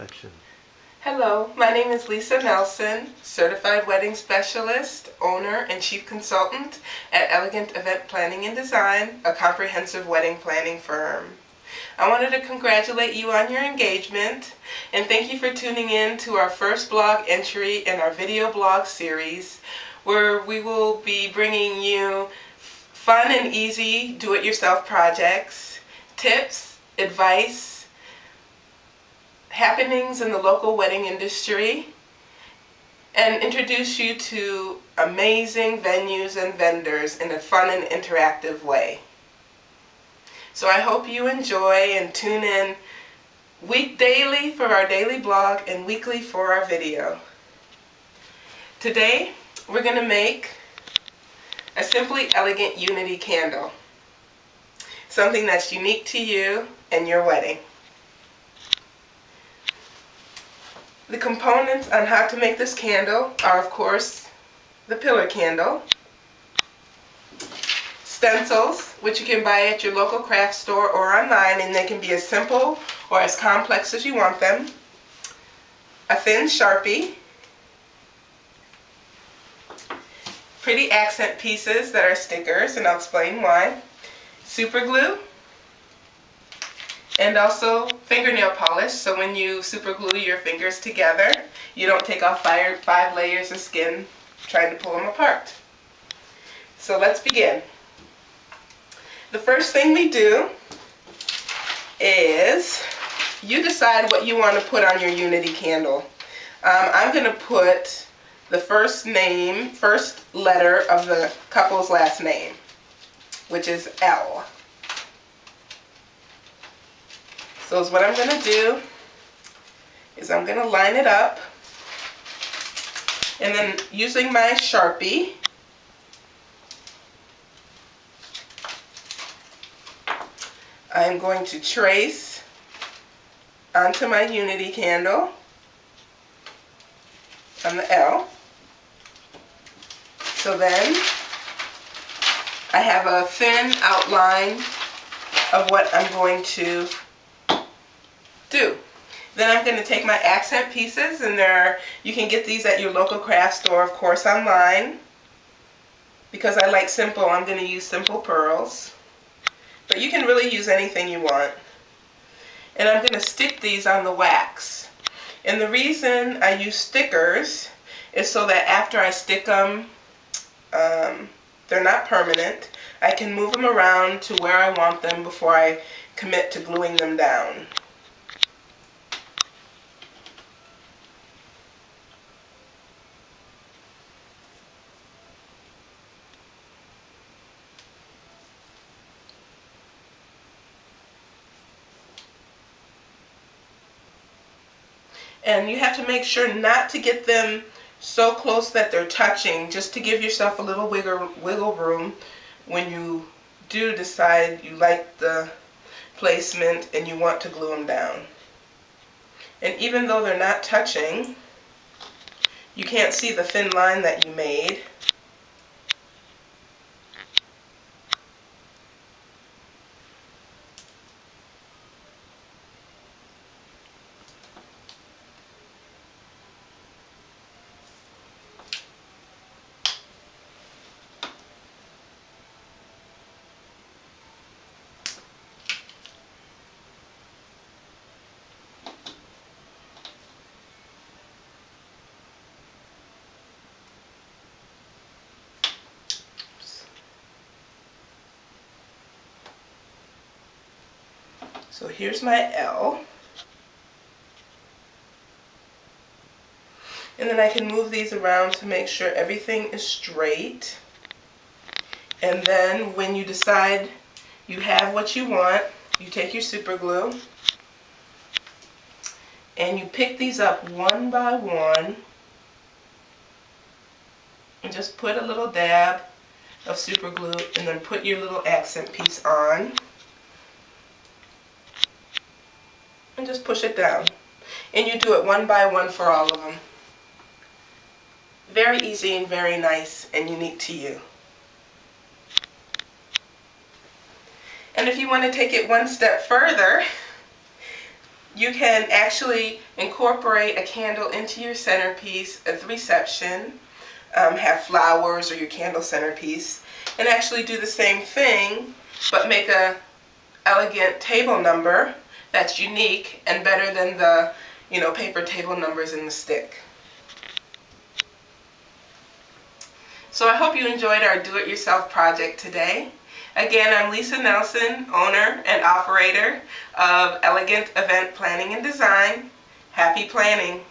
Action. Hello, my name is Lisa Nelson, Certified Wedding Specialist, owner and Chief Consultant at Elegant Event Planning and Design, a comprehensive wedding planning firm. I wanted to congratulate you on your engagement and thank you for tuning in to our first blog entry in our video blog series where we will be bringing you fun and easy do-it-yourself projects, tips, advice, happenings in the local wedding industry and introduce you to amazing venues and vendors in a fun and interactive way. So I hope you enjoy and tune in week daily for our daily blog and weekly for our video. Today we're going to make a simply elegant unity candle. Something that's unique to you and your wedding. The components on how to make this candle are of course the pillar candle, stencils which you can buy at your local craft store or online and they can be as simple or as complex as you want them, a thin sharpie, pretty accent pieces that are stickers and I'll explain why, super glue, and also fingernail polish so when you super glue your fingers together you don't take off five, five layers of skin trying to pull them apart. So let's begin. The first thing we do is you decide what you want to put on your Unity candle. Um, I'm going to put the first name, first letter of the couple's last name, which is L. So what I'm going to do is I'm going to line it up and then using my Sharpie I'm going to trace onto my Unity candle on the L. So then I have a thin outline of what I'm going to do. Then I'm going to take my accent pieces and there you can get these at your local craft store of course online. Because I like simple I'm going to use simple pearls. But you can really use anything you want. And I'm going to stick these on the wax. And the reason I use stickers is so that after I stick them, um, they're not permanent. I can move them around to where I want them before I commit to gluing them down. And you have to make sure not to get them so close that they're touching just to give yourself a little wiggle, wiggle room when you do decide you like the placement and you want to glue them down. And even though they're not touching, you can't see the thin line that you made. So here's my L. And then I can move these around to make sure everything is straight. And then when you decide you have what you want, you take your super glue and you pick these up one by one and just put a little dab of super glue and then put your little accent piece on. and just push it down. And you do it one by one for all of them. Very easy and very nice and unique to you. And if you want to take it one step further, you can actually incorporate a candle into your centerpiece at the reception, um, have flowers or your candle centerpiece, and actually do the same thing, but make a elegant table number that's unique and better than the, you know, paper table numbers in the stick. So I hope you enjoyed our do-it-yourself project today. Again, I'm Lisa Nelson, owner and operator of Elegant Event Planning and Design. Happy planning!